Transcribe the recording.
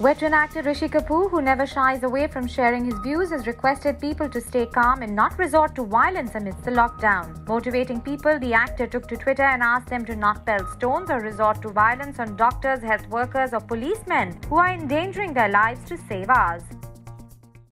Veteran actor Rishi Kapoor, who never shies away from sharing his views, has requested people to stay calm and not resort to violence amidst the lockdown. Motivating people, the actor took to Twitter and asked them to not pelt stones or resort to violence on doctors, health workers, or policemen who are endangering their lives to save ours.